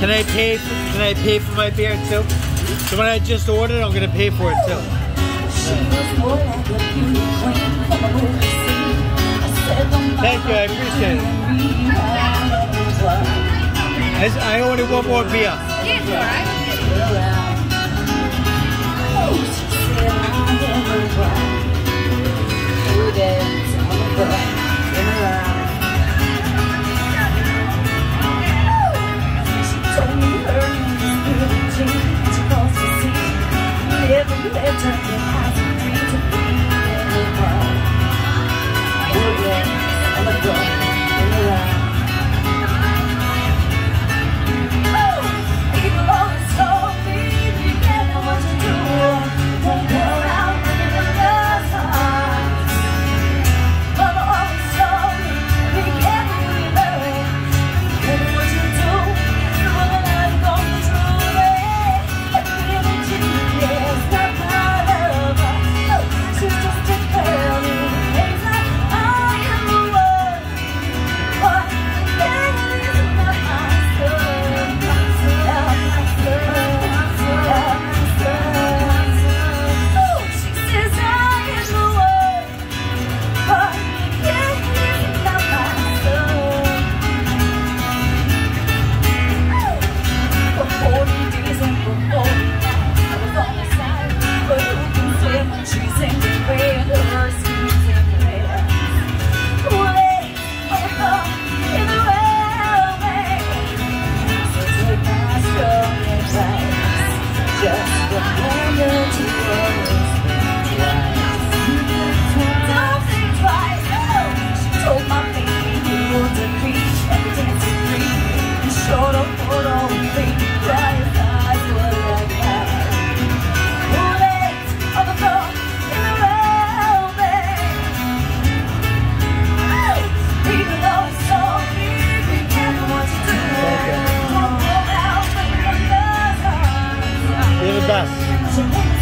Can I pay? For, can I pay for my beer too? So when I just ordered, I'm gonna pay for it too. Thank you, I appreciate it. I, ordered one more beer. Yes, all right. enter be. We're in. to